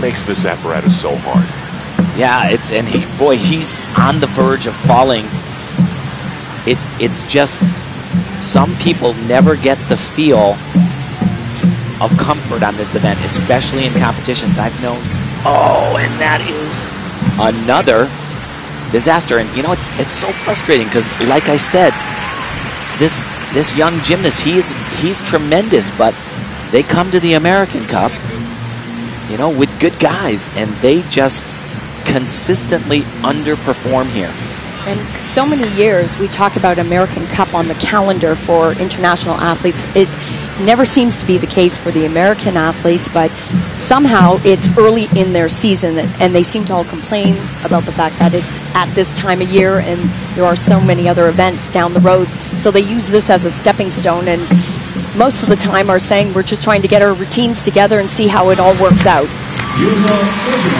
makes this apparatus so hard. Yeah, it's and he boy, he's on the verge of falling. It it's just some people never get the feel of comfort on this event, especially in competitions I've known. Oh, and that is another disaster. And you know, it's it's so frustrating because, like I said, this this young gymnast, he's he's tremendous, but they come to the American Cup, you know, with good guys, and they just consistently underperform here. And so many years we talk about American Cup on the calendar for international athletes. It never seems to be the case for the American athletes, but somehow it's early in their season and they seem to all complain about the fact that it's at this time of year and there are so many other events down the road. So they use this as a stepping stone and most of the time are saying we're just trying to get our routines together and see how it all works out.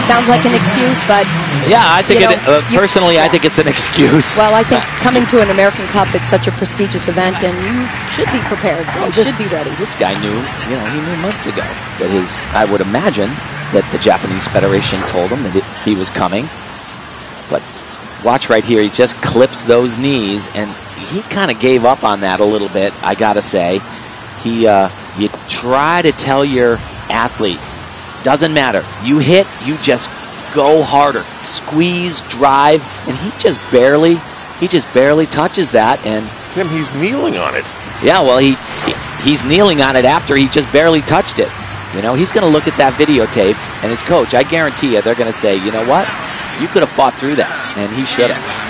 Sounds like an excuse, but yeah, I think you know, it, uh, personally, yeah. I think it's an excuse. Well, I think coming to an American Cup, it's such a prestigious event, and you should be prepared. You this- should be ready. This guy knew, you know, he knew months ago that his. I would imagine that the Japanese Federation told him that it, he was coming. But watch right here, he just clips those knees, and he kind of gave up on that a little bit. I gotta say, he. Uh, you try to tell your athlete, doesn't matter. You hit, you just go harder, squeeze, drive, and he just barely. He just barely touches that, and Tim, he's kneeling on it. yeah, well, he, he he's kneeling on it after he just barely touched it. You know, he's going to look at that videotape, and his coach, I guarantee you, they're going to say, you know what? You could have fought through that, and he should have.